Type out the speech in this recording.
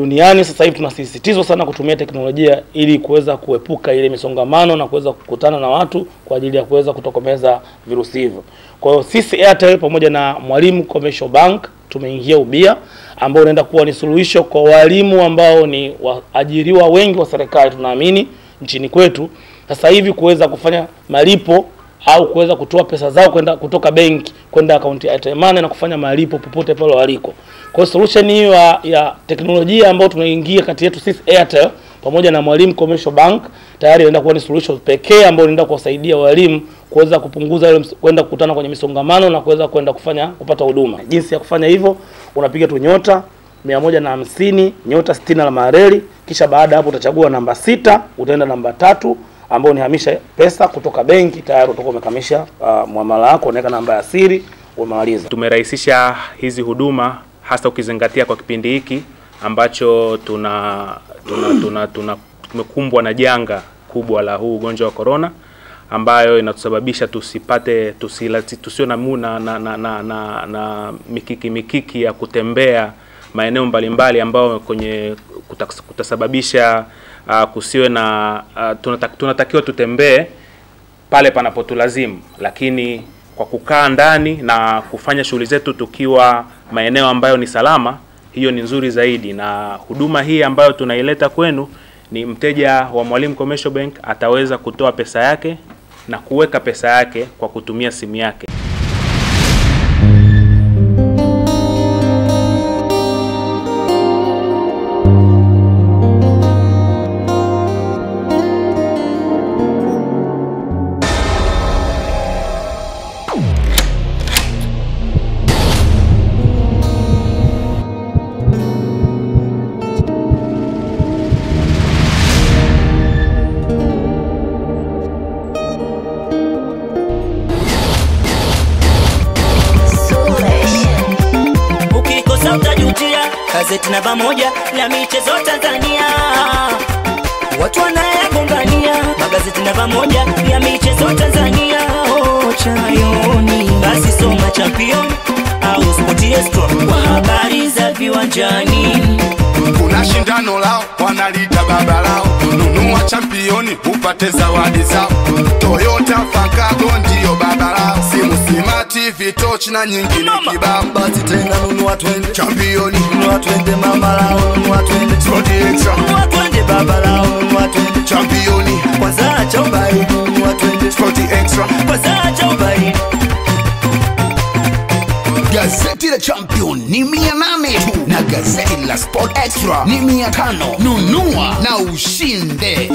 Duniani sasa hivi tunasisitizwa sana kutumia teknolojia ili kuweza kuepuka ile misongamano na kuweza kukutana na watu kwa ajili ya kuweza kutokomeza virusi hivyo. Kwa hiyo sisi Airtel pamoja na Mwalimu Commercial Bank tumeingia ubia ambao unaenda kuwa ni suluhisho kwa walimu ambao ni waajiriwa wengi wa serikali tunaamini nchini kwetu sasa hivi kuweza kufanya malipo au kuweza kutoa pesa zao kwenda kutoka benki kwenda akaunti ya Airtel Money na kufanya malipo popote pale waliko. Kwa hiyo solution hiyo ya, ya teknolojia ambayo tunaingia kati yetu sisi Airtel pamoja na Mwalimu Commercial Bank tayari inaenda kuwa ni solution pekee ambayo inaenda kuwasaidia walimu kuweza kupunguza ile kwenda kukutana kwenye misongamano na kuweza kwenda kufanya kupata huduma. Jinsi ya kufanya hivyo, unapiga tu nyota mia moja na hamsini nyota 60 la mareli, kisha baada hapo utachagua namba sita, utaenda namba tatu ambao unihamisha pesa kutoka benki, tayari utakuwa umekamisha uh, muamala wako, unaweka namba ya siri, umemaliza. Tumerahisisha hizi huduma hasa ukizingatia kwa kipindi hiki ambacho tuna tuna tuna, tuna tumekumbwa na janga kubwa la huu ugonjwa wa korona ambayo inatusababisha tusipate tusio na, na, na, na, na, na, na mikiki mikiki ya kutembea maeneo mbalimbali ambayo kwenye kutasababisha uh, kusiwe na uh, tunatak, tunatakiwa tutembee pale panapotulazimu, lakini kwa kukaa ndani na kufanya shughuli zetu tukiwa maeneo ambayo ni salama, hiyo ni nzuri zaidi. Na huduma hii ambayo tunaileta kwenu ni mteja wa Mwalimu Commercial Bank ataweza kutoa pesa yake na kuweka pesa yake kwa kutumia simu yake. Gazeti namba moja la michezo Tanzania, watu wanayagombania. Magazeti namba moja ya michezo Tanzania, oh, chayoni basi soma Champion au Sport Extra kwa habari za viwanjani. kuna shindano lao wanalita baba lao. Nunua championi upate zawadi zao. Toyota fakago simati vitochi na nyingine kibambati tena nunua twende championi nunua twende mama lao nunua twende Sport Extra. nunua twende baba lao nunua twende championi kwanza acha ubaidi nunua twende sodi Extra. kwanza acha ubaidi Gazeti la Champion ni mia nane tu na gazeti la Sport Extra ni mia tano. Nunua na ushinde.